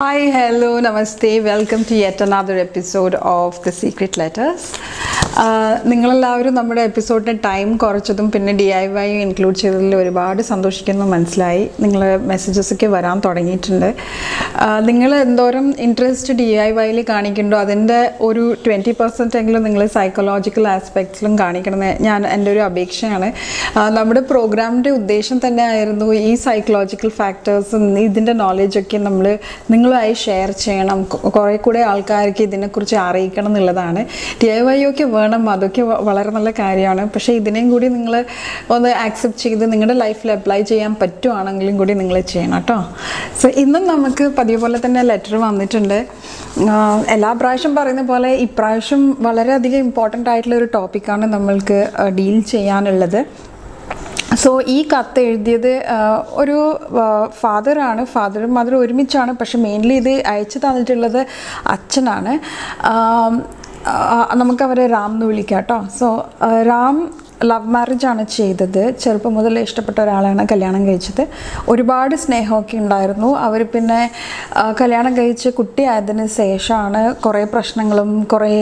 Hi, hello, namaste. Welcome to yet another episode of The Secret Letters. നിങ്ങളെല്ലാവരും നമ്മുടെ എപ്പിസോഡിന് time കുറച്ചതും പിന്നെ D I Y include ചെയ്തതിൽ ഒരുപാട് സന്തോഷിക്കുന്നു മനസ്സിലായി. നിങ്ങൾ മെസ്സേജസൊക്കെ വരാൻ തുടങ്ങിയിട്ടുണ്ട്. നിങ്ങൾ എന്തോരം ഇൻട്രസ്റ്റ് ഡി ഐ വൈയിൽ കാണിക്കുന്നുണ്ടോ? അതിന്റെ ഒരു ട്വന്റി പെർസെന്റ് എങ്കിലും നിങ്ങൾ സൈക്കോളജിക്കൽ ആസ്പെക്ട്സിലും കാണിക്കണമെന്ന് ഞാൻ എന്റെ ഒരു അപേക്ഷയാണ്. നമ്മുടെ പ്രോഗ്രാമിന്റെ ഉദ്ദേശം തന്നെ ആയിരുന്നു ഈ സൈക്കോളജിക്കൽ ഫാക്ടേഴ്സും ഇതിന്റെ നോളജൊക്കെ നമ്മൾ നിങ്ങളുമായി ഷെയർ ചെയ്യണം. കുറേ കൂടെ ആൾക്കാർക്ക് ഇതിനെക്കുറിച്ച് അറിയിക്കണം എന്നുള്ളതാണ്. ഡി ഐ വൈ ഒക്കെ വേണം അതൊക്കെ വളരെ നല്ല കാര്യമാണ്. പക്ഷേ ഇതിനെയും കൂടി നിങ്ങൾ ഒന്ന് ആക്സെപ്റ്റ് ചെയ്ത് നിങ്ങളുടെ ലൈഫിൽ അപ്ലൈ ചെയ്യാൻ പറ്റുവാണെങ്കിലും കൂടി നിങ്ങൾ ചെയ്യണം കേട്ടോ. സോ ഇന്നും നമുക്ക് പതിവ് പോലെ തന്നെ ലെറ്റർ വന്നിട്ടുണ്ട്. എല്ലാ പ്രാവശ്യം പറയുന്ന പോലെ ഇപ്രാവശ്യം വളരെയധികം ഇമ്പോർട്ടന്റ് ആയിട്ടുള്ള ഒരു ടോപ്പിക്കാണ് നമ്മൾക്ക് ഡീൽ ചെയ്യാനുള്ളത്. സോ ഈ കത്ത് എഴുതിയത് ഒരു ഫാദറാണ് ഫാദറും മദറും ഒരുമിച്ചാണ്. പക്ഷെ മെയിൻലി ഇത് അയച്ചു തന്നിട്ടുള്ളത് അച്ഛനാണ്. നമുക്ക് അവരെ റാം എന്ന് വിളിക്കാം കേട്ടോ. സോ റാം ലവ് മാരേജ് ആണ് ചെയ്തത്. ചെറുപ്പം മുതൽ ഇഷ്ടപ്പെട്ട ഒരാളാണ് കല്യാണം കഴിച്ചത്. ഒരുപാട് സ്നേഹമൊക്കെ ഉണ്ടായിരുന്നു. അവർ പിന്നെ കല്യാണം കഴിച്ച് കുട്ടിയായതിന് ശേഷമാണ് കുറേ പ്രശ്നങ്ങളും കുറേ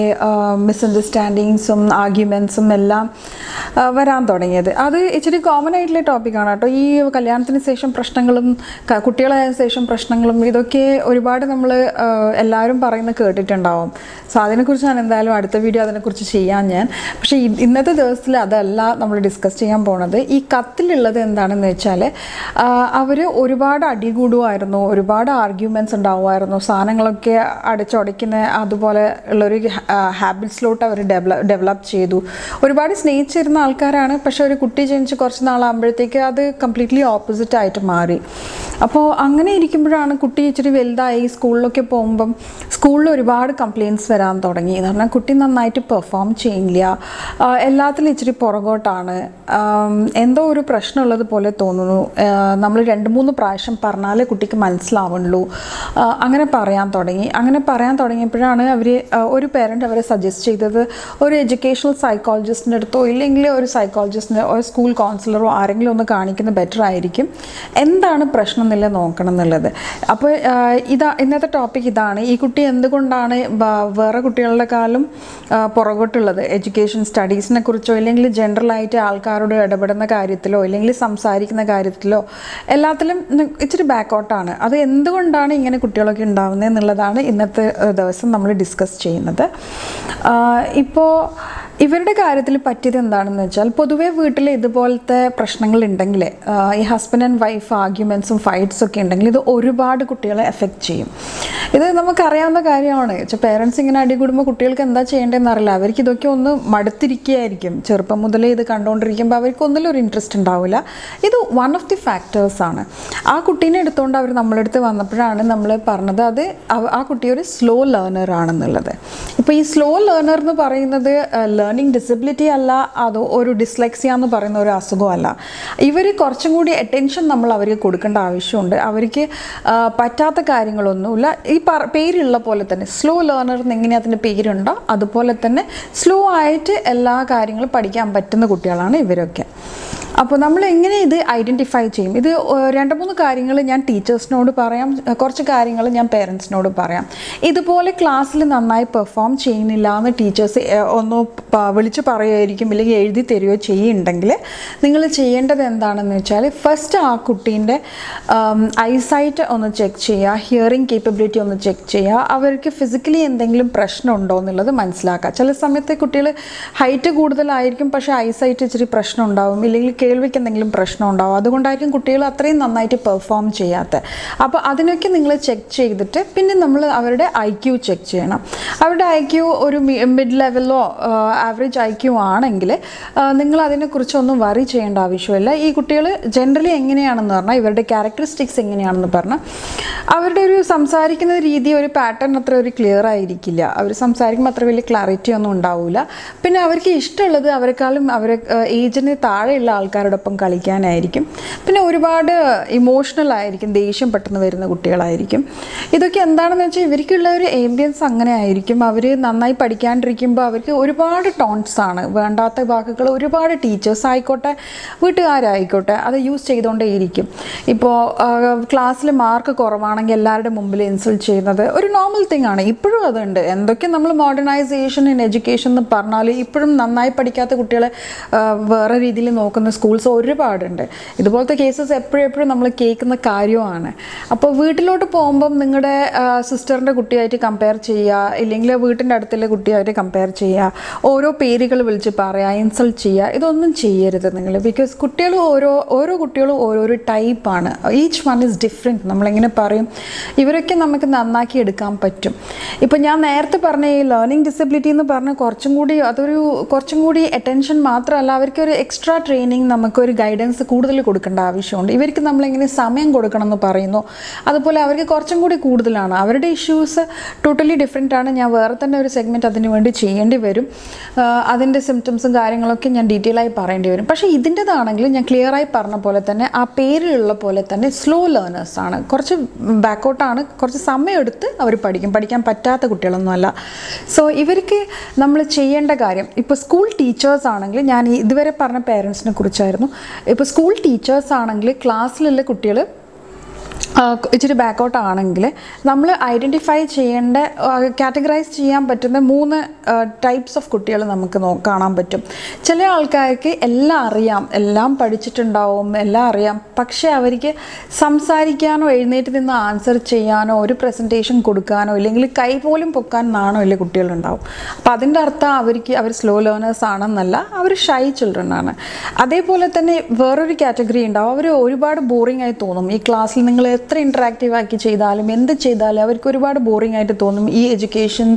മിസ്അണ്ടർസ്റ്റാൻഡിങ്സും ആർഗ്യുമെൻസും എല്ലാം വരാൻ തുടങ്ങിയത്. അത് ഇച്ചിരി കോമൺ ആയിട്ടുള്ള ടോപ്പിക്കാണ് കേട്ടോ. ഈ കല്യാണത്തിന് ശേഷം പ്രശ്നങ്ങളും കുട്ടികളായ ശേഷം പ്രശ്നങ്ങളും ഇതൊക്കെ ഒരുപാട് നമ്മൾ എല്ലാവരും പറയുന്നത് കേട്ടിട്ടുണ്ടാവും. സോ അതിനെക്കുറിച്ച് ഞാൻ എന്തായാലും അടുത്ത വീഡിയോ അതിനെക്കുറിച്ച് ചെയ്യാം ഞാൻ. പക്ഷേ ഇന്നത്തെ ദിവസത്തിൽ അതല്ല നമ്മൾ ഡിസ്കസ് ചെയ്യാൻ പോണത്. ഈ കത്തിലുള്ളത് എന്താണെന്ന് വെച്ചാൽ അവർ ഒരുപാട് അടികൂടുമായിരുന്നു ഒരുപാട് ആർഗ്യുമെന്റ്സ് ഉണ്ടാവുമായിരുന്നു. സാധനങ്ങളൊക്കെ അടച്ചുടയ്ക്കുന്ന അതുപോലെ ഉള്ളൊരു ഹാബിറ്റ്സിലോട്ട് അവർ ഡെവലപ്പ് ഡെവലപ്പ് ചെയ്തു. ഒരുപാട് സ്നേഹിച്ചിരുന്ന ആൾക്കാരാണ് പക്ഷെ ഒരു കുട്ടി ജനിച്ച് കുറച്ച് നാളാകുമ്പോഴത്തേക്ക് അത് കംപ്ലീറ്റ്ലി ഓപ്പോസിറ്റ് ആയിട്ട് മാറി. അപ്പോൾ അങ്ങനെ ഇരിക്കുമ്പോഴാണ് കുട്ടി ഇച്ചിരി വലുതായി സ്കൂളിലൊക്കെ പോകുമ്പം സ്കൂളിൽ ഒരുപാട് കംപ്ലയിന്റ്സ് വരാൻ തുടങ്ങി. എന്ന് പറഞ്ഞാൽ കുട്ടി നന്നായിട്ട് പെർഫോം ചെയ്യില്ല. എല്ലാത്തിലും ഇച്ചിരി പുറകോട്ടാണ്. എന്തോ ഒരു പ്രശ്നമുള്ളത് പോലെ തോന്നുന്നു. നമ്മൾ രണ്ട് മൂന്ന് പ്രാവശ്യം പറഞ്ഞാലേ കുട്ടിക്ക് മനസ്സിലാവുള്ളൂ. അങ്ങനെ പറയാൻ തുടങ്ങി. അങ്ങനെ പറയാൻ തുടങ്ങിയപ്പോഴാണ് അവർ ഒരു പേരന്റ് അവരെ സജസ്റ്റ് ചെയ്തത് ഒരു എഡ്യൂക്കേഷണൽ സൈക്കോളജിസ്റ്റിന്റെ അടുത്തോ ഇല്ലെങ്കിൽ ഒരു സൈക്കോളജിസ്റ്റിന്റെ ഒരു സ്കൂൾ കൗൺസിലറോ ആരെങ്കിലും ഒന്ന് കാണിക്കുന്നത് ബെറ്റർ ആയിരിക്കും. എന്താണ് പ്രശ്നം എന്നില്ല നോക്കണം എന്നുള്ളത്. അപ്പോൾ ഇതാ ഇന്നത്തെ ടോപ്പിക് ഇതാണ്. ഈ കുട്ടി എന്തുകൊണ്ടാണ് വേറെ കുട്ടികളുടെ കാലം പുറകോട്ടുള്ളത്? എഡ്യൂക്കേഷൻ സ്റ്റഡീസിനെ കുറിച്ചോ ഇല്ലെങ്കിൽ ജനറലായിട്ട് ആൾക്കാരോട് ഇടപെടുന്ന കാര്യത്തിലോ അല്ലെങ്കിൽ സംസാരിക്കുന്ന കാര്യത്തിലോ എല്ലാത്തിലും ഇച്ചിരി ബാക്കോട്ടാണ് അത് എന്തുകൊണ്ടാണ് ഇങ്ങനെ കുട്ടികളൊക്കെ ഉണ്ടാവുന്നത് എന്നുള്ളതാണ് ഇന്നത്തെ ദിവസം നമ്മൾ ഡിസ്കസ് ചെയ്യുന്നത്. ഇപ്പോൾ ഇവരുടെ കാര്യത്തിൽ പറ്റിയത് എന്താണെന്ന് വെച്ചാൽ പൊതുവേ വീട്ടിൽ ഇതുപോലത്തെ പ്രശ്നങ്ങൾ ഉണ്ടെങ്കിൽ ഈ ഹസ്ബൻഡ് ആൻഡ് വൈഫ് ആർഗ്യുമെൻസും ഫൈറ്റ്സും ഒക്കെ ഉണ്ടെങ്കിൽ ഇത് ഒരുപാട് കുട്ടികളെ എഫക്റ്റ് ചെയ്യും. ഇത് നമുക്കറിയാവുന്ന കാര്യമാണ്. പേരൻസ് ഇങ്ങനെ അടികൂടുമ്പോൾ കുട്ടികൾക്ക് എന്താ ചെയ്യേണ്ടതെന്ന് അറിയില്ല അവർക്ക് ഇതൊക്കെ ഒന്ന് മടുത്തിരിക്കുകയായിരിക്കും. ചെറുപ്പം മുതലേ ഇത് കണ്ടുകൊണ്ടിരിക്കുമ്പോൾ അവർക്ക് ഒന്നിലും ഒരു ഇൻട്രസ്റ്റ് ഉണ്ടാവില്ല. ഇത് വൺ ഓഫ് ദി ഫാക്ടേഴ്സ് ആണ്. ആ കുട്ടീനെ എടുത്തുകൊണ്ട് അവർ നമ്മളെടുത്ത് വന്നപ്പോഴാണ് നമ്മൾ പറഞ്ഞത് അത് ആ കുട്ടി ഒരു സ്ലോ ലേണർ ആണെന്നുള്ളത്. ഇപ്പോൾ ഈ സ്ലോ ലേണർ എന്ന് പറയുന്നത് ലേണിംഗ് ഡിസബിലിറ്റി അല്ല അതോ ഒരു ഡിസ്ലെക്സിയ എന്ന് പറയുന്ന ഒരു അസുഖമല്ല. ഇവർ കുറച്ചും കൂടി അറ്റൻഷൻ നമ്മൾ അവർക്ക് കൊടുക്കേണ്ട ആവശ്യമുണ്ട്. അവർക്ക് പറ്റാത്ത കാര്യങ്ങളൊന്നുമില്ല. ഈ പേരുള്ള പോലെ തന്നെ. സ്ലോ ലേണർ എന്ന് എങ്ങനെ അതിന്റെ പേരുണ്ടോ അതുപോലെ തന്നെ സ്ലോ ആയിട്ട് എല്ലാ കാര്യങ്ങളും പഠിക്കാൻ പറ്റുന്ന കുട്ടികളാണ് ഇവരൊക്കെ. അപ്പോൾ നമ്മൾ എങ്ങനെ ഇത് ഐഡന്റിഫൈ ചെയ്യും? ഇത് രണ്ട് മൂന്ന് കാര്യങ്ങൾ ഞാൻ ടീച്ചേഴ്സിനോട് പറയാം. കുറച്ച് കാര്യങ്ങൾ ഞാൻ പേരൻസിനോട് പറയാം. ഇതുപോലെ ക്ലാസ്സിൽ നന്നായി പെർഫോം ചെയ്യുന്നില്ല എന്ന് ടീച്ചേഴ്സ് ഒന്ന് വിളിച്ച് പറയുമായിരിക്കും ഇല്ലെങ്കിൽ എഴുതി തരുകയോ ചെയ്യുന്നുണ്ടെങ്കിൽ നിങ്ങൾ ചെയ്യേണ്ടത് എന്താണെന്ന് വെച്ചാൽ ഫസ്റ്റ് ആ കുട്ടീന്റെ ഐസൈറ്റ് ഒന്ന് ചെക്ക് ചെയ്യുക ഹിയറിംഗ് കേപ്പബിലിറ്റി ഒന്ന് ചെക്ക് ചെയ്യുക. അവർക്ക് ഫിസിക്കലി എന്തെങ്കിലും പ്രശ്നമുണ്ടോ എന്നുള്ളത് മനസ്സിലാക്കുക. ചില സമയത്ത് കുട്ടികൾ ഹൈറ്റ് കൂടുതലായിരിക്കും പക്ഷേ ഐസൈറ്റ് ഇച്ചിരി പ്രശ്നം ഉണ്ടാവും ഇല്ലെങ്കിൽ കേൾവിക്ക് എന്തെങ്കിലും പ്രശ്നം ഉണ്ടാവും. അതുകൊണ്ടായിരിക്കും കുട്ടികൾ അത്രയും നന്നായിട്ട് പെർഫോം ചെയ്യാത്ത അപ്പോൾ അതിനൊക്കെ നിങ്ങൾ ചെക്ക് ചെയ്തിട്ട് പിന്നെ നമ്മൾ അവരുടെ ഐ ക്യു ചെക്ക് ചെയ്യണം. അവരുടെ ഐ ക്യു ഒരു മിഡ് ലെവലോ ആവറേജ് ഐ ക്യു ആണെങ്കിൽ നിങ്ങൾ അതിനെക്കുറിച്ചൊന്നും വറി ചെയ്യേണ്ട ആവശ്യമില്ല. ഈ കുട്ടികൾ ജനറലി എങ്ങനെയാണെന്ന് പറഞ്ഞാൽ ഇവരുടെ ക്യാരക്ടറിസ്റ്റിക്സ് എങ്ങനെയാണെന്ന് പറഞ്ഞാൽ അവരുടെ ഒരു സംസാരിക്കുന്ന രീതി ഒരു പാറ്റേൺ അത്ര ഒരു ക്ലിയർ ആയിരിക്കില്ല. അവർ സംസാരിക്കുമ്പോൾ അത്ര വലിയ ക്ലാരിറ്റി ഒന്നും ഉണ്ടാവില്ല പിന്നെ അവർക്ക് ഇഷ്ടമുള്ളത് അവരെക്കാളും അവരെ ഏജിന് താഴെയുള്ള ആൾക്കാർ ആൾക്കാരോടൊപ്പം കളിക്കാനായിരിക്കും. പിന്നെ ഒരുപാട് ഇമോഷണൽ ആയിരിക്കും ദേഷ്യം പെട്ടെന്ന് വരുന്ന കുട്ടികളായിരിക്കും. ഇതൊക്കെ എന്താണെന്ന് വെച്ചാൽ ഇവർക്കുള്ള ഒരു ഏംബിയൻസ് അങ്ങനെ ആയിരിക്കും. അവർ നന്നായി പഠിക്കാണ്ടിരിക്കുമ്പോൾ അവർക്ക് ഒരുപാട് ടോൺസ് ആണ്. വേണ്ടാത്ത വാക്കുകൾ ഒരുപാട് ടീച്ചേഴ്സ് ആയിക്കോട്ടെ വീട്ടുകാരായിക്കോട്ടെ അത് യൂസ് ചെയ്തുകൊണ്ടേയിരിക്കും ഇപ്പോൾ ക്ലാസ്സിൽ മാർക്ക് കുറവാണെങ്കിൽ എല്ലാവരുടെ മുമ്പിൽ ഇൻസൾട്ട് ചെയ്യുന്നത് ഒരു നോർമൽ തിങ് ആണ്. ഇപ്പോഴും അതുണ്ട്. എന്തൊക്കെ നമ്മൾ മോഡേണൈസേഷൻ ഇൻ എഡ്യൂക്കേഷൻ എന്ന് പറഞ്ഞാൽ ഇപ്പോഴും നന്നായി പഠിക്കാത്ത കുട്ടികളെ വേറെ രീതിയിൽ നോക്കുന്ന സ്കൂൾസ് ഒരുപാടുണ്ട്. ഇതുപോലത്തെ കേസസ് എപ്പോഴും നമ്മൾ കേൾക്കുന്ന കാര്യമാണ്. അപ്പോൾ വീട്ടിലോട്ട് പോകുമ്പം നിങ്ങളുടെ സിസ്റ്ററിന്റെ കുട്ടിയായിട്ട് കമ്പയർ ചെയ്യുക ഇല്ലെങ്കിൽ വീട്ടിന്റെ അടുത്തുള്ള കുട്ടിയായിട്ട് കമ്പയർ ചെയ്യുക ഓരോ പേരുകൾ വിളിച്ച് പറയുക ഇൻസൾട്ട് ചെയ്യുക ഇതൊന്നും ചെയ്യരുത് നിങ്ങൾ ബിക്കോസ് കുട്ടികൾ ഓരോ ഓരോ കുട്ടികളും ഓരോരോ ടൈപ്പാണ് ഈച്ച് വൺ ഇസ് ഡിഫറെന്റ് നമ്മളെങ്ങനെ പറയും? ഇവരൊക്കെ നമുക്ക് നന്നാക്കി എടുക്കാൻ പറ്റും. ഇപ്പോൾ ഞാൻ നേരത്തെ പറഞ്ഞ ഈ ലേണിംഗ് ഡിസബിലിറ്റി എന്ന് പറഞ്ഞ കുറച്ചും കൂടി അതൊരു കുറച്ചും കൂടി അറ്റൻഷൻ മാത്രമല്ല അവർക്ക് ഒരു എക്സ്ട്രാ ട്രെയിനിങ് നമുക്കൊരു ഗൈഡൻസ് കൂടുതൽ കൊടുക്കേണ്ട ആവശ്യമുണ്ട്. ഇവർക്ക് നമ്മളെങ്ങനെ സമയം കൊടുക്കണം എന്ന് പറയുന്നു. അതുപോലെ അവർക്ക് കുറച്ചും കൂടി കൂടുതലാണ്. അവരുടെ ഇഷ്യൂസ് ടോട്ടലി ഡിഫറെന്റ് ആണ്. ഞാൻ വേറെ തന്നെ ഒരു സെഗ്മെന്റ് അതിന് വേണ്ടി ചെയ്യേണ്ടി വരും. അതിന്റെ സിംറ്റംസും കാര്യങ്ങളൊക്കെ ഞാൻ ഡീറ്റെയിൽ ആയി പറയേണ്ടി വരും. പക്ഷേ ഇതിന്റെതാണെങ്കിൽ ഞാൻ ക്ലിയർ ആയി പറഞ്ഞ പോലെ തന്നെ ആ പേരിലുള്ള പോലെ തന്നെ സ്ലോ ലേണേഴ്സ് ആണ്. കുറച്ച് ബാക്കൗട്ടാണ് കുറച്ച് സമയമെടുത്ത് അവർ പഠിക്കും. പഠിക്കാൻ പറ്റാത്ത കുട്ടികളൊന്നുമല്ല സോ ഇവർക്ക് നമ്മൾ ചെയ്യേണ്ട കാര്യം ഇപ്പോൾ സ്കൂൾ ടീച്ചേഴ്സ് ആണെങ്കിൽ ഞാൻ ഇതുവരെ പറഞ്ഞ പേരൻസിനെ കുറിച്ചായിരുന്നു ഇപ്പോൾ സ്കൂൾ ടീച്ചേഴ്സ് ആണെങ്കിൽ ക്ലാസ്സിലുള്ള കുട്ടികൾ ഇച്ചിരി ബാക്കൗട്ട് ആണെങ്കിൽ നമ്മൾ ഐഡന്റിഫൈ ചെയ്യേണ്ട കാറ്റഗറൈസ് ചെയ്യാൻ പറ്റുന്ന മൂന്ന് ടൈപ്സ് ഓഫ് കുട്ടികൾ നമുക്ക് കാണാൻ പറ്റും. ചില ആൾക്കാർക്ക് എല്ലാം അറിയാം എല്ലാം പഠിച്ചിട്ടുണ്ടാവും എല്ലാം അറിയാം. പക്ഷേ അവർക്ക് സംസാരിക്കാനോ എഴുന്നേറ്റ് നിന്ന് ആൻസർ ചെയ്യാനോ ഒരു പ്രസന്റേഷൻ കൊടുക്കാനോ ഇല്ലെങ്കിൽ കൈ പോലും പൊക്കാൻ നാണോ ഇല്ല കുട്ടികളുണ്ടാവും. അപ്പം അതിന്റെ അർത്ഥം അവർക്ക് അവർ സ്ലോ ലേണേഴ്സ് ആണെന്നല്ല അവർ ഷൈ ചിൽഡ്രൻ ആണ്. അതേപോലെ തന്നെ വേറൊരു കാറ്റഗറി ഉണ്ടാവും. അവർ ഒരുപാട് ബോറിംഗ് ആയി തോന്നും. ഈ ക്ലാസ്സിൽ നിങ്ങൾ എത്ര ഇൻട്രാക്റ്റീവ് ആക്കി ചെയ്താലും എന്ത് ചെയ്താലും അവർക്ക് ഒരുപാട് ബോറിംഗ് ആയിട്ട് തോന്നും ഈ എഡ്യൂക്കേഷൻ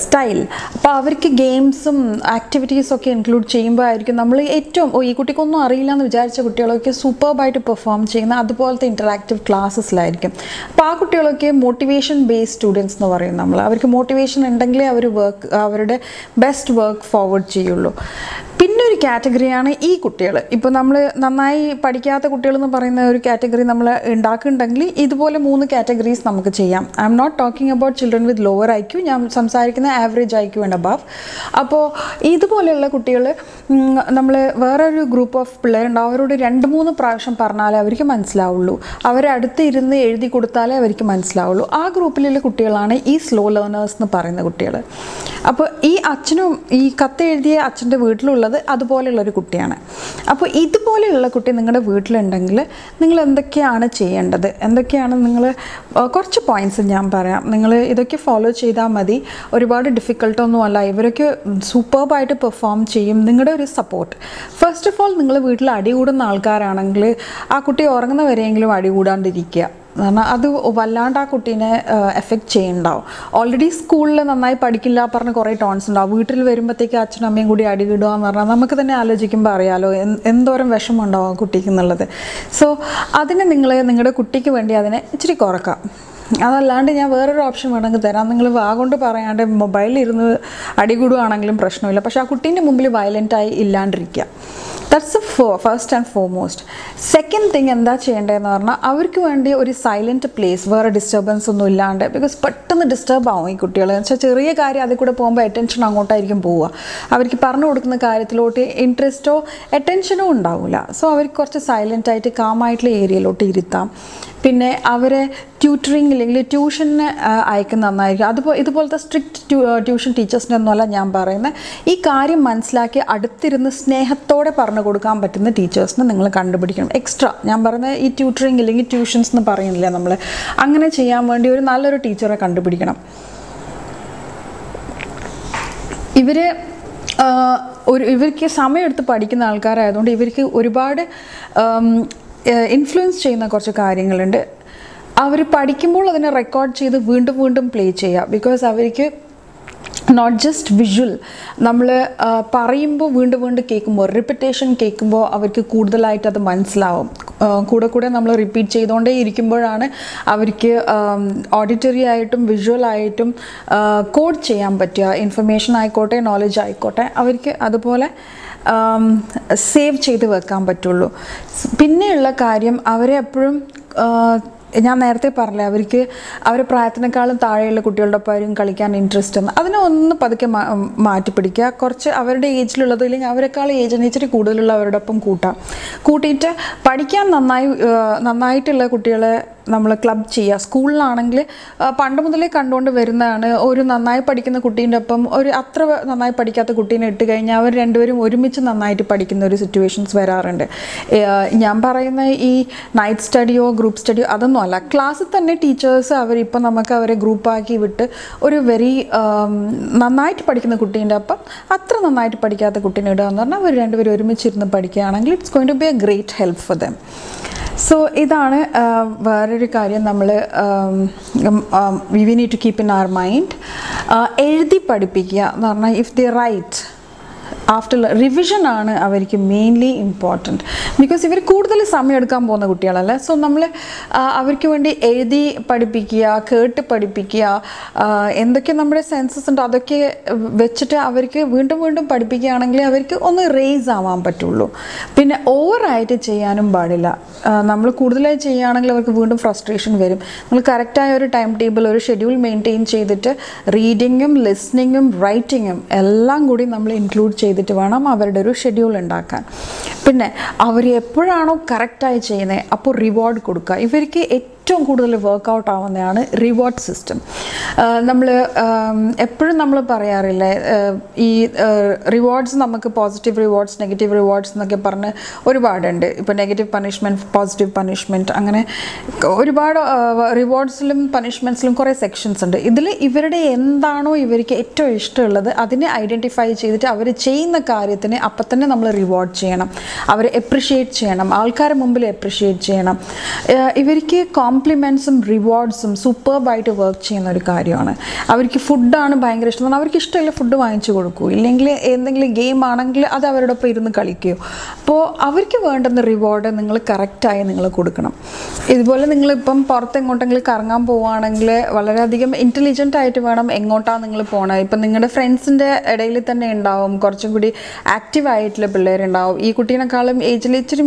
സ്റ്റൈൽ അപ്പോൾ അവർക്ക് ഗെയിംസും ആക്ടിവിറ്റീസും ഒക്കെ ഇൻക്ലൂഡ് ചെയ്യുമ്പോൾ ആയിരിക്കും നമ്മൾ ഏറ്റവും ഓ ഈ കുട്ടിക്കൊന്നും അറിയില്ല എന്ന് വിചാരിച്ച കുട്ടികളൊക്കെ സൂപ്പർബായിട്ട് പെർഫോം ചെയ്യുന്ന അതുപോലത്തെ ഇന്ററാക്റ്റീവ് ക്ലാസ്സസിലായിരിക്കും അപ്പോൾ ആ കുട്ടികളൊക്കെ മോട്ടിവേഷൻ ബേസ്ഡ് സ്റ്റുഡൻസ് എന്ന് പറയും നമ്മൾ അവർക്ക് മോട്ടിവേഷൻ ഉണ്ടെങ്കിലേ അവർ വർക്ക് അവരുടെ ബെസ്റ്റ് വർക്ക് ഫോർവേഡ് ചെയ്യുള്ളൂ. പിന്നെ ഒരു കാറ്റഗറിയാണ് ഈ കുട്ടികൾ. ഇപ്പോൾ നമ്മൾ നന്നായി പഠിക്കാത്ത കുട്ടികൾ എന്ന് പറയുന്ന ഒരു കാറ്റഗറി നമ്മൾ ഉണ്ടാക്കുന്നുണ്ടെങ്കിൽ ഇതുപോലെ മൂന്ന് കാറ്റഗറീസ് നമുക്ക് ചെയ്യാം. I'm not talking about children with lower I Q. ഞാൻ സംസാരിക്കുന്ന average I Q and above. അപ്പോൾ ഇതുപോലെയുള്ള കുട്ടികൾ നമ്മൾ വേറൊരു ഗ്രൂപ്പ് ഓഫ് പിള്ളേരുണ്ടാവും അവരോട് രണ്ട് മൂന്ന് പ്രാവശ്യം പറഞ്ഞാലേ അവർക്ക് മനസ്സിലാവുള്ളൂ. അവരടുത്ത് ഇരുന്ന് എഴുതി കൊടുത്താലേ അവർക്ക് മനസ്സിലാവുള്ളൂ. ആ ഗ്രൂപ്പിലുള്ള കുട്ടികളാണ് ഈ സ്ലോ ലേണേഴ്സ് എന്ന് പറയുന്ന കുട്ടികൾ. അപ്പോൾ ഈ അച്ഛനും ഈ കത്ത് എഴുതിയ അച്ഛന്റെ വീട്ടിലുള്ളത് അതുപോലെയുള്ള ഒരു കുട്ടിയാണ്. അപ്പോൾ ഇതുപോലെയുള്ള കുട്ടി നിങ്ങളുടെ വീട്ടിലുണ്ടെങ്കിൽ നിങ്ങൾ എന്തൊക്കെയാണ് ചെയ്യേണ്ടത്? എന്തൊക്കെയാണ് നിങ്ങൾ കുറച്ച് പോയിന്റ്സ് ഞാൻ പറയാം. നിങ്ങൾ ഇതൊക്കെ ഫോളോ ചെയ്താൽ മതി. ഒരുപാട് ഡിഫിക്കൽട്ടൊന്നും അല്ല. ഇവരൊക്കെ സൂപ്പർബായിട്ട് പെർഫോം ചെയ്യും. നിങ്ങളുടെ ഒരു സപ്പോർട്ട് ഫസ്റ്റ് ഓഫ് ഓൾ നിങ്ങൾ വീട്ടിൽ അടി കൂടുന്ന ആൾക്കാരാണെങ്കിൽ ആ കുട്ടി ഉറങ്ങുന്നവരെയെങ്കിലും അടികൂടാണ്ടിരിക്കുക. കാരണം അത് വല്ലാണ്ട് ആ കുട്ടീനെ എഫക്റ്റ് ചെയ്യുന്നുണ്ടാവും ഓൾറെഡി സ്കൂളിൽ നന്നായി പഠിക്കില്ല പറഞ്ഞ് കുറേ ടോൺസ് ഉണ്ടാവും. വീട്ടിൽ വരുമ്പോഴത്തേക്ക് അച്ഛനും അമ്മയും കൂടി അടികിടുക എന്ന് പറഞ്ഞാൽ നമുക്ക് തന്നെ ആലോചിക്കുമ്പോൾ അറിയാലോ എന്തോരം വിഷമം ഉണ്ടാവും ആ കുട്ടിക്ക് എന്നുള്ളത്. സോ അതിനെ നിങ്ങൾ നിങ്ങളുടെ കുട്ടിക്ക് വേണ്ടി അതിനെ ഇച്ചിരി കുറക്കാം. അതല്ലാണ്ട് ഞാൻ വേറൊരു ഓപ്ഷൻ വേണമെങ്കിൽ തരാം. നിങ്ങൾ വാ കൊണ്ട് പറയാണ്ട് മൊബൈലിൽ ഇരുന്ന് അടികൂടുകയാണെങ്കിലും പ്രശ്നമില്ല. പക്ഷേ ആ കുട്ടീന്റെ മുമ്പിൽ വയലന്റായി ഇല്ലാണ്ടിരിക്കുക that's for first and foremost second thing എന്താ ചെയ്യേണ്ടതെന്ന് പറഞ്ഞാൽ അവർക്ക് വേണ്ടി ഒരു സൈലന്റ് പ്ലേസ് വേറെ ഡിസ്റ്റർബൻസ് ഒന്നും ഇല്ലാണ്ട് ബിക്കോസ് പെട്ടെന്ന് ഡിസ്റ്റർബ് ആവും ഈ കുട്ടികൾ എന്ന് വെച്ചാൽ ചെറിയ കാര്യം അതിൽ കൂടെ പോകുമ്പോൾ അറ്റൻഷൻ അങ്ങോട്ടായിരിക്കും പോവുക. അവർക്ക് പറഞ്ഞു കൊടുക്കുന്ന കാര്യത്തിലോട്ട് ഇൻട്രസ്റ്റോ അറ്റൻഷനോ ഉണ്ടാവില്ല സോ അവർക്ക് കുറച്ച് സൈലന്റ് ആയിട്ട് കാമായിട്ടുള്ള ഏരിയയിലോട്ട് ഇരുത്താം. പിന്നെ അവരെ ട്യൂട്ടറിങ് ഇല്ലെങ്കിൽ ട്യൂഷന് അയക്കുന്ന നന്നായിരിക്കും. അതുപോലെ ഇതുപോലത്തെ സ്ട്രിക്റ്റ് ട്യൂഷൻ ടീച്ചേഴ്സിന്റെ ഒന്നുമല്ല ഞാൻ പറയുന്നത് ഈ കാര്യം മനസ്സിലാക്കി അടുത്തിരുന്ന് സ്നേഹത്തോടെ പറഞ്ഞു കൊടുക്കാൻ പറ്റുന്ന ടീച്ചേഴ്സിനെ നിങ്ങൾ കണ്ടുപിടിക്കണം. എക്സ്ട്രാ ഞാൻ പറയുന്നത് ഈ ട്യൂട്ടറിങ് അല്ലെങ്കിൽ ട്യൂഷൻസ് എന്ന് പറയുന്നില്ല നമ്മൾ അങ്ങനെ ചെയ്യാൻ വേണ്ടി ഒരു നല്ലൊരു ടീച്ചറെ കണ്ടുപിടിക്കണം. ഇവർ ഒരു ഇവർക്ക് സമയമെടുത്ത് പഠിക്കുന്ന ആൾക്കാരായതുകൊണ്ട് ഇവർക്ക് ഒരുപാട് ഇൻഫ്ലുവൻസ് ചെയ്യുന്ന കുറച്ച് കാര്യങ്ങളുണ്ട്. അവർ പഠിക്കുമ്പോൾ അതിനെ റെക്കോർഡ് ചെയ്ത് വീണ്ടും വീണ്ടും പ്ലേ ചെയ്യുക ബിക്കോസ് അവർക്ക് നോട്ട് ജസ്റ്റ് വിഷ്വൽ നമ്മൾ പറയുമ്പോൾ വീണ്ടും വീണ്ടും കേൾക്കുമ്പോൾ റിപ്പിറ്റേഷൻ കേൾക്കുമ്പോൾ അവർക്ക് കൂടുതലായിട്ട് അത് മനസ്സിലാവും. കൂടെ കൂടെ നമ്മൾ റിപ്പീറ്റ് ചെയ്തുകൊണ്ടേ ഇരിക്കുമ്പോഴാണ് അവർക്ക് ഓഡിറ്ററി ആയിട്ടും വിഷ്വൽ ആയിട്ടും കോഡ് ചെയ്യാൻ പറ്റുക. ഇൻഫർമേഷൻ ആയിക്കോട്ടെ നോളജ് ആയിക്കോട്ടെ അവർക്ക് അതുപോലെ സേവ് ചെയ്ത് വെക്കാൻ പറ്റുള്ളൂ. പിന്നെയുള്ള കാര്യം അവരെ എപ്പോഴും ഞാൻ നേരത്തെ പറഞ്ഞില്ലേ അവർക്ക് അവരെ പ്രായത്തിനേക്കാളും താഴെയുള്ള കുട്ടികളുടെ ഒപ്പം കളിക്കാൻ ഇൻട്രസ്റ്റ് എന്ന്. അതിനെ ഒന്ന് പതുക്കെ മാറ്റി പിടിക്കുക. കുറച്ച് അവരുടെ ഏജിലുള്ളത് ഇല്ലെങ്കിൽ അവരെക്കാൾ ഏജ് ഇച്ചിരി കൂടുതലുള്ളവരുടെ ഒപ്പം കൂട്ടാം. കൂട്ടിയിട്ട് പഠിക്കാൻ നന്നായി നന്നായിട്ടുള്ള കുട്ടികളെ നമ്മൾ ക്ലബ് ചെയ്യുക. സ്കൂളിലാണെങ്കിൽ പണ്ട് മുതലേ കണ്ടുകൊണ്ട് വരുന്നതാണ് ഒരു നന്നായി പഠിക്കുന്ന കുട്ടീന്റെ ഒപ്പം ഒരു അത്ര നന്നായി പഠിക്കാത്ത കുട്ടീനെ ഇട്ട് കഴിഞ്ഞാൽ അവർ രണ്ടുപേരും ഒരുമിച്ച് നന്നായിട്ട് പഠിക്കുന്ന ഒരു സിറ്റുവേഷൻസ് വരാറുണ്ട്. ഞാൻ പറയുന്ന ഈ നൈറ്റ് സ്റ്റഡിയോ ഗ്രൂപ്പ് സ്റ്റഡിയോ അതൊന്നും അല്ല ക്ലാസ്സിൽ തന്നെ ടീച്ചേഴ്സ് അവരിപ്പം നമുക്ക് അവരെ ഗ്രൂപ്പാക്കി വിട്ട് ഒരു വെരി നന്നായിട്ട് പഠിക്കുന്ന കുട്ടീന്റെ അപ്പം അത്ര നന്നായിട്ട് പഠിക്കാത്ത കുട്ടീനെ ഇടുക എന്ന് പറഞ്ഞാൽ അവർ രണ്ടുപേരും ഒരുമിച്ചിരുന്ന് പഠിക്കുകയാണെങ്കിൽ it's going to be a great help for them so ഇതാണ് വേറൊരു കാര്യം നമ്മൾ we we need to keep in our mind എഴുതി പഠിപ്പിക്കുക എന്ന് പറഞ്ഞാൽ if they write after revision ആണ് അവർക്ക് മെയിൻലി ഇമ്പോർട്ടന്റ് ബിക്കോസ് ഇവർ കൂടുതൽ സമയം എടുക്കാൻ പോകുന്ന കുട്ടികളല്ലേ? സോ നമ്മൾ അവർക്ക് വേണ്ടി എഴുതി പഠിപ്പിക്കുക കേട്ട് പഠിപ്പിക്കുക എന്തൊക്കെ നമ്മുടെ സെൻസസ് ഉണ്ട് അതൊക്കെ വെച്ചിട്ട് അവർക്ക് വീണ്ടും വീണ്ടും പഠിപ്പിക്കുകയാണെങ്കിൽ അവർക്ക് ഒന്ന് റേസ് ആവാൻ പറ്റുള്ളൂ. പിന്നെ ഓവറായിട്ട് ചെയ്യാനും പാടില്ല. നമ്മൾ കൂടുതലായി ചെയ്യുകയാണെങ്കിൽ അവർക്ക് വീണ്ടും ഫ്രസ്ട്രേഷൻ വരും. നമ്മൾ കറക്റ്റായ ഒരു ടൈം ടേബിൾ ഒരു ഷെഡ്യൂൾ മെയിന്റെയിൻ ചെയ്തിട്ട് റീഡിങ്ങും ലിസ്ണിങ്ങും റൈറ്റിങ്ങും എല്ലാം കൂടി നമ്മൾ ഇൻക്ലൂഡ് ചെയ്തിട്ട് വേണം അവരുടെ ഒരു ഷെഡ്യൂൾ ഉണ്ടാക്കാൻ. പിന്നെ അവർ എപ്പോഴാണോ കറക്റ്റായി ചെയ്യുന്നത് അപ്പോൾ റിവാർഡ് കൊടുക്കുക. ഇവർക്ക് ഏറ്റവും കൂടുതൽ വർക്കൗട്ട് ആവുന്നതാണ് റിവാർഡ് സിസ്റ്റം നമ്മൾ എപ്പോഴും നമ്മൾ പറയാറില്ലേ ഈ റിവാർഡ്സ് നമുക്ക് പോസിറ്റീവ് റിവാർഡ്സ് നെഗറ്റീവ് റിവാർഡ്സ് എന്നൊക്കെ പറഞ്ഞ് ഒരുപാടുണ്ട്. ഇപ്പോൾ നെഗറ്റീവ് പണിഷ്മെന്റ് പോസിറ്റീവ് പണിഷ്മെന്റ് അങ്ങനെ ഒരുപാട് റിവാർഡ്സിലും പണിഷ്മെന്റ്സിലും കുറേ സെക്ഷൻസ് ഉണ്ട്. ഇതിൽ ഇവരുടെ എന്താണോ ഇവർക്ക് ഏറ്റവും ഇഷ്ടമുള്ളത് അതിനെ ഐഡന്റിഫൈ ചെയ്തിട്ട് അവർ ചെയ്യുന്ന കാര്യത്തിന് അപ്പം തന്നെ നമ്മൾ റിവാർഡ് ചെയ്യണം. അവരെ എപ്രിഷിയേറ്റ് ചെയ്യണം. ആൾക്കാരെ മുമ്പിൽ എപ്രിഷിയേറ്റ് ചെയ്യണം. ഇവർക്ക് കോംപ്ലിമെന്റ്സും റിവാർഡ്സും സൂപ്പർബായിട്ട് വർക്ക് ചെയ്യുന്ന ഒരു കാര്യമാണ്. അവർക്ക് ഫുഡാണ് ഭയങ്കര ഇഷ്ടം. അവർക്ക് ഇഷ്ടമുള്ള ഫുഡ് വാങ്ങിച്ചു കൊടുക്കൂ. ഇല്ലെങ്കിൽ എന്തെങ്കിലും ഗെയിം ആണെങ്കിൽ അത് അവരുടെ ഒപ്പം ഇരുന്ന് കളിക്കുകയോ അപ്പോൾ അവർക്ക് വേണ്ടുന്ന റിവാർഡ് നിങ്ങൾ കറക്റ്റായി നിങ്ങൾ കൊടുക്കണം. ഇതുപോലെ നിങ്ങളിപ്പം പുറത്ത് എങ്ങോട്ടെങ്കിലും കറങ്ങാൻ പോവുകയാണെങ്കിൽ വളരെയധികം ഇന്റലിജന്റ് ആയിട്ട് വേണം എങ്ങോട്ടാണ് നിങ്ങൾ പോകണത് ഇപ്പം നിങ്ങളുടെ ഫ്രണ്ട്സിന്റെ ഇടയിൽ തന്നെ ഉണ്ടാവും. കുറച്ചും കൂടി ആക്റ്റീവ് ആയിട്ടുള്ള പിള്ളേരുണ്ടാവും. ഈ കുട്ടീനെക്കാളും ഏജിൽ ഇച്ചിരി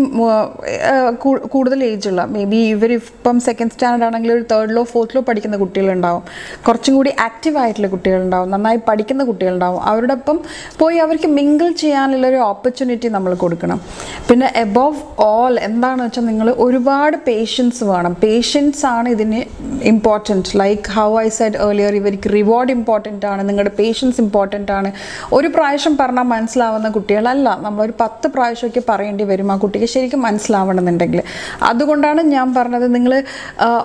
കൂടുതൽ ഏജുള്ള മേ ബി ഇവർ ഇപ്പം സെക്കൻഡ് സ്റ്റാൻഡേർഡ് ആണെങ്കിൽ ഒരു തേർഡിലോ ഫോർത്തിലോ പഠിക്കുന്ന കുട്ടികളുണ്ടാവും. കുറച്ചും കൂടി ആക്റ്റീവ് ആയിട്ടുള്ള കുട്ടികളുണ്ടാവും. നന്നായി പഠിക്കുന്ന കുട്ടികളുണ്ടാവും. അവരുടെ ഒപ്പം പോയി അവർക്ക് മിങ്കിൾ ചെയ്യാനുള്ള ഒരു ഓപ്പർച്യൂണിറ്റി നമ്മൾ കൊടുക്കണം. പിന്നെ എബോവ് ഓൾ എന്താണെന്ന് വെച്ചാൽ നിങ്ങൾ ഒരുപാട് പേഷ്യൻസ് വേണം. പേഷ്യൻസ് ആണ് ഇതിന് important like how I said earlier ഇവർക്ക് റിവാർഡ് ഇമ്പോർട്ടന്റ് ആണ്. നിങ്ങളുടെ പേഷ്യൻസ് ഇമ്പോർട്ടന്റ് ആണ്. ഒരു പ്രാവശ്യം പറഞ്ഞാൽ മനസ്സിലാവുന്ന കുട്ടികളല്ല. നമ്മളൊരു പത്ത് പ്രാവശ്യമൊക്കെ പറയേണ്ടി വരും. ആ കുട്ടിക്ക് ശരിക്കും മനസ്സിലാവണമെന്നുണ്ടെങ്കിൽ. അതുകൊണ്ടാണ് ഞാൻ പറഞ്ഞത് നിങ്ങൾ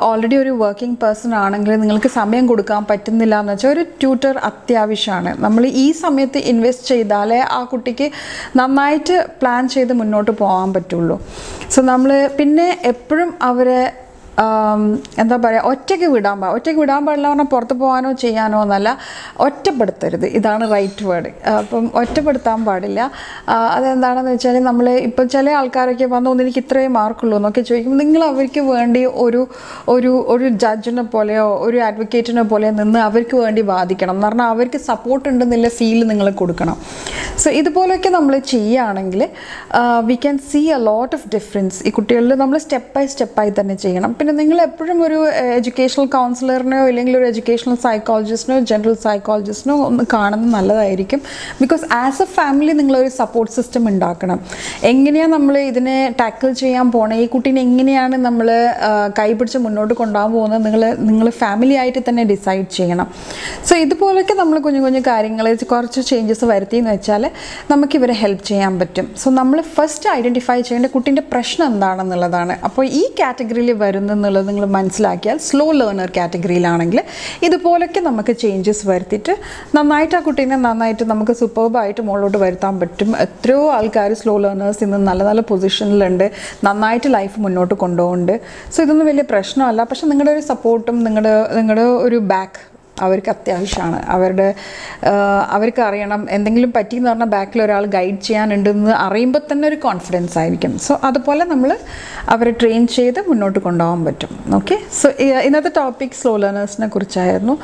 ഓൾറെഡി ഒരു വർക്കിംഗ് പേഴ്സൺ ആണെങ്കിൽ നിങ്ങൾക്ക് സമയം കൊടുക്കാൻ പറ്റുന്നില്ല എന്ന് വെച്ചാൽ ഒരു ട്യൂട്ടർ അത്യാവശ്യമാണ് നമ്മൾ ഈ സമയത്ത് ഇൻവെസ്റ്റ് ചെയ്താലേ ആ കുട്ടിക്ക് നന്നായിട്ട് പ്ലാൻ ചെയ്ത് മുന്നോട്ട് പോകാൻ പറ്റുള്ളൂ. സോ നമ്മൾ പിന്നെ എപ്പോഴും അവരെ എന്താ പറയുക ഒറ്റയ്ക്ക് വിടാൻ പാ ഒറ്റയ്ക്ക് വിടാൻ പാടില്ല പറഞ്ഞാൽ പുറത്ത് പോകാനോ ചെയ്യാനോ എന്നല്ല ഒറ്റപ്പെടുത്തരുത്. ഇതാണ് റൈറ്റ് വേർഡ് അപ്പം ഒറ്റപ്പെടുത്താൻ പാടില്ല. അതെന്താണെന്ന് വെച്ചാൽ നമ്മൾ ഇപ്പം ചില ആൾക്കാരൊക്കെ വന്നു എനിക്ക് ഇത്രയും മാർക്കുള്ളൂ എന്നൊക്കെ ചോദിക്കുമ്പോൾ നിങ്ങൾ അവർക്ക് വേണ്ടി ഒരു ഒരു ഒരു ജഡ്ജിനെ പോലെയോ ഒരു അഡ്വക്കേറ്റിനെ പോലെയോ നിന്ന് അവർക്ക് വേണ്ടി വാദിക്കണം. എന്ന് പറഞ്ഞാൽ അവർക്ക് സപ്പോർട്ട് ഉണ്ടെന്നുള്ള ഫീൽ നിങ്ങൾ കൊടുക്കണം. സോ ഇതുപോലെയൊക്കെ നമ്മൾ ചെയ്യുകയാണെങ്കിൽ we can see a lot of difference ഈ കുട്ടികളിൽ നമ്മൾ സ്റ്റെപ്പ് ബൈ സ്റ്റെപ്പായി തന്നെ ചെയ്യണം. പിന്നെ നിങ്ങൾ എപ്പോഴും ഒരു എഡ്യൂക്കേഷണൽ കൗൺസിലറിനോ ഇല്ലെങ്കിൽ ഒരു എഡ്യൂക്കേഷണൽ സൈക്കോളജിസ്റ്റിനോ ജനറൽ സൈക്കോളജിസ്റ്റിനോ ഒന്ന് കാണുന്നത് നല്ലതായിരിക്കും. ബിക്കോസ് ആസ് എ ഫാമിലി നിങ്ങളൊരു സപ്പോർട്ട് സിസ്റ്റം ഉണ്ടാക്കണം. എങ്ങനെയാണ് നമ്മൾ ഇതിനെ ടാക്കിൾ ചെയ്യാൻ പോണേ? ഈ കുട്ടീനെ എങ്ങനെയാണ് നമ്മൾ കൈപിടിച്ച് മുന്നോട്ട് കൊണ്ടുപോകാൻ പോകുന്നത്? നിങ്ങൾ നിങ്ങൾ ഫാമിലി ആയിട്ട് തന്നെ ഡിസൈഡ് ചെയ്യണം. സോ ഇതുപോലൊക്കെ നമ്മൾ കുഞ്ഞു കുഞ്ഞു കാര്യങ്ങൾ കുറച്ച് ചേഞ്ചസ് വരുത്തിയെന്ന് വെച്ചാൽ നമുക്ക് ഇവരെ ഹെൽപ്പ് ചെയ്യാൻ പറ്റും. സോ നമ്മൾ ഫസ്റ്റ് ഐഡന്റിഫൈ ചെയ്യേണ്ട കുട്ടീന്റെ പ്രശ്നം എന്താണെന്നുള്ളതാണ്. അപ്പോൾ ഈ കാറ്റഗറിയിൽ വരുന്ന എന്നുള്ളത് നിങ്ങൾ മനസ്സിലാക്കിയാൽ സ്ലോ ലേണർ കാറ്റഗറിയിലാണെങ്കിൽ ഇതുപോലൊക്കെ നമുക്ക് ചേഞ്ചസ് വരുത്തിയിട്ട് നന്നായിട്ട് ആ കുട്ടീനെ നന്നായിട്ട് നമുക്ക് സൂപ്പർബായിട്ട് മുകളിലോട്ട് വരുത്താൻ പറ്റും. എത്രയോ ആൾക്കാർ സ്ലോ ലേണേഴ്സ് ഇന്ന് നല്ല നല്ല പൊസിഷനിലുണ്ട് നന്നായിട്ട് ലൈഫ് മുന്നോട്ട് കൊണ്ടുപോകുന്നുണ്ട് സോ ഇതൊന്നും വലിയ പ്രശ്നമല്ല. പക്ഷെ നിങ്ങളുടെ ഒരു സപ്പോർട്ടും നിങ്ങളുടെ നിങ്ങളുടെ ഒരു ബാക്ക് അവർക്ക് അത്യാവശ്യമാണ്. അവരുടെ അവർക്ക് അറിയണം എന്തെങ്കിലും പറ്റിയെന്ന് പറഞ്ഞാൽ ബാക്കിൽ ഒരാൾ ഗൈഡ് ചെയ്യാനുണ്ടെന്ന് അറിയുമ്പോൾ തന്നെ ഒരു കോൺഫിഡൻസ് ആയിരിക്കും. സോ അതുപോലെ നമ്മൾ അവരെ ട്രെയിൻ ചെയ്ത് മുന്നോട്ട് കൊണ്ടുപോകാൻ പറ്റും. ഓക്കെ സോ ഇന്നത്തെ ടോപ്പിക് സ്ലോ ലേണേഴ്സിനെ കുറിച്ചായിരുന്നു.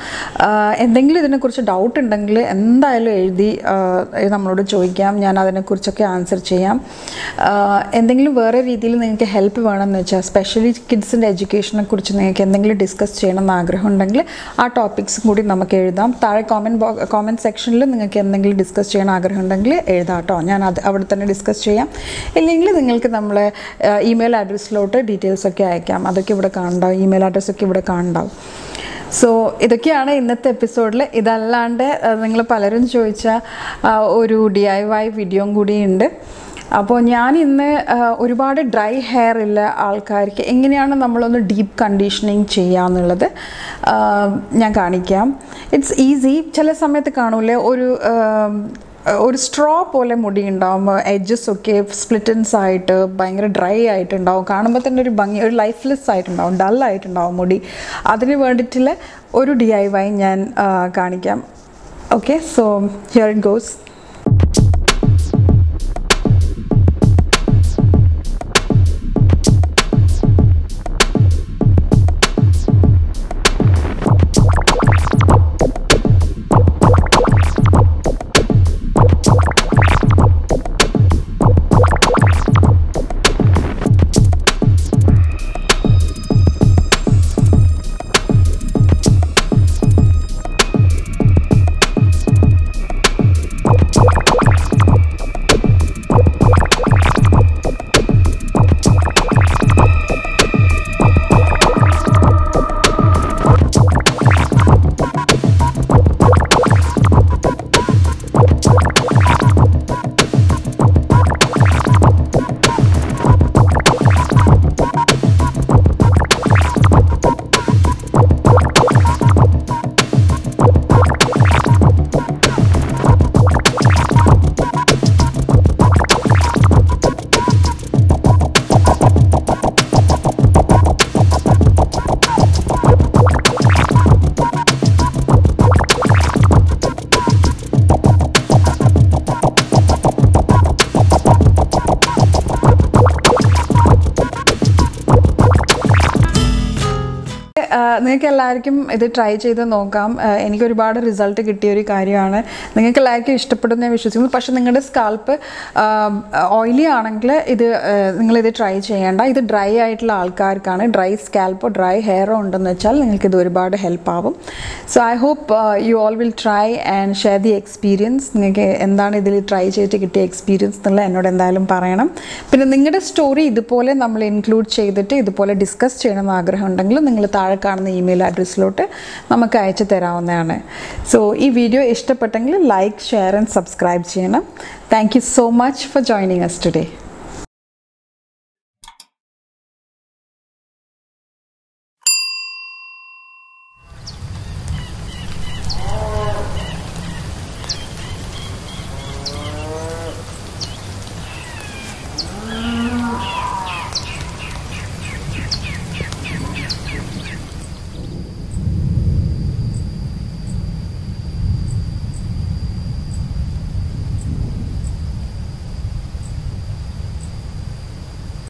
എന്തെങ്കിലും ഇതിനെക്കുറിച്ച് ഡൗട്ട് ഉണ്ടെങ്കിൽ എന്തായാലും എഴുതി നമ്മളോട് ചോദിക്കാം. ഞാൻ അതിനെക്കുറിച്ചൊക്കെ ആൻസർ ചെയ്യാം. എന്തെങ്കിലും വേറെ രീതിയിൽ നിങ്ങൾക്ക് ഹെൽപ്പ് വേണമെന്ന് വെച്ചാൽ സ്പെഷ്യലി കിഡ്സിന്റെ എഡ്യൂക്കേഷനെ കുറിച്ച് നിങ്ങൾക്ക് എന്തെങ്കിലും ഡിസ്കസ് ചെയ്യണമെന്ന് ആഗ്രഹം ഉണ്ടെങ്കിൽ ആ ടോപ്പിക്സും കൂടി നമുക്ക് എഴുതാം. താഴെ കോമന്റ് ബോ കോമെന്റ് സെക്ഷനിൽ നിങ്ങൾക്ക് എന്തെങ്കിലും ഡിസ്കസ് ചെയ്യാൻ ആഗ്രഹം ഉണ്ടെങ്കിൽ എഴുതാം കേട്ടോ ഞാൻ അത് അവിടെ തന്നെ ഡിസ്കസ് ചെയ്യാം. ഇല്ലെങ്കിൽ നിങ്ങൾക്ക് നമ്മളെ ഇമെയിൽ അഡ്രസ്സിലോട്ട് ഡീറ്റെയിൽസ് ഒക്കെ അയക്കാം. അതൊക്കെ ഇവിടെ കാണണ്ടാവും ഇമെയിൽ അഡ്രസ്സൊക്കെ ഇവിടെ കാണണ്ടാവും സോ ഇതൊക്കെയാണ് ഇന്നത്തെ എപ്പിസോഡിൽ ഇതല്ലാണ്ട് നിങ്ങൾ പലരും ചോദിച്ച ഒരു ഡി ഐ വൈ വീഡിയോയും കൂടിയുണ്ട് അപ്പോൾ ഞാൻ ഇന്ന് ഒരുപാട് ഡ്രൈ ഹെയർ ഉള്ള ആൾക്കാർക്ക്. എങ്ങനെയാണ് നമ്മളൊന്ന് ഡീപ്പ് കണ്ടീഷനിങ് ആ, ഞാൻ കാണിക്കാം. ഇറ്റ്സ് ഈസി ചില സമയത്ത് കാണൂലേ ഒരു ഒരു സ്ട്രോ പോലെ മുടി ഉണ്ടാവും എഡ്ജസ് ഒക്കെ സ്പ്ലിറ്റൻസ് ആയിട്ട് ഭയങ്കര ഡ്രൈ ആയിട്ടുണ്ടാവും. കാണുമ്പോൾ തന്നെ ഒരു ഭംഗി ഒരു ലൈഫ്ലെസ് ആയിട്ടുണ്ടാവും ഡൾ ആയിട്ടുണ്ടാവും മുടി. അതിന് വേണ്ടിയിട്ടുള്ള ഒരു ഡി ഐ വൈ ഞാൻ കാണിക്കാം. Okay so here it goes നിങ്ങൾക്ക് എല്ലാവർക്കും ഇത് ട്രൈ ചെയ്ത് നോക്കാം. എനിക്ക് ഒരുപാട് റിസൾട്ട് കിട്ടിയ ഒരു കാര്യമാണ്. നിങ്ങൾക്ക് എല്ലാവർക്കും ഇഷ്ടപ്പെടുന്ന വിശ്വസിക്കുന്നു. പക്ഷേ നിങ്ങളുടെ സ്കാൽപ്പ് ഓയിലി ആണെങ്കിൽ ഇത് നിങ്ങളിത് ട്രൈ ചെയ്യേണ്ട. ഇത് ഡ്രൈ ആയിട്ടുള്ള ആൾക്കാർക്കാണ്. ഡ്രൈ സ്കാൽപ്പോ ഡ്രൈ ഹെയറോ ഉണ്ടെന്ന് വെച്ചാൽ നിങ്ങൾക്ക് ഇത് ഒരുപാട് ഹെൽപ്പ് ആവും. So I hope you all will try and share the experience നിങ്ങൾക്ക് എന്താണ് ഇതിൽ ട്രൈ ചെയ്തിട്ട് കിട്ടിയ എക്സ്പീരിയൻസ് എന്നുള്ളത് എന്നോട് എന്തായാലും പറയണം. പിന്നെ നിങ്ങളുടെ സ്റ്റോറി ഇതുപോലെ നമ്മൾ ഇൻക്ലൂഡ് ചെയ്തിട്ട് ഇതുപോലെ ഡിസ്കസ് ചെയ്യണമെന്ന് ആഗ്രഹം ഉണ്ടെങ്കിൽ നിങ്ങൾ താഴെ കാണുന്ന ഇമെയിൽ അഡ്രസ്സിലോട്ട് നമുക്ക് അയച്ചു തരാവുന്നതാണ്. സോ ഈ വീഡിയോ ഇഷ്ടപ്പെട്ടെങ്കിൽ ലൈക്ക് ഷെയർ ആൻഡ് സബ്സ്ക്രൈബ് ചെയ്യണം. Thank you so much for joining us today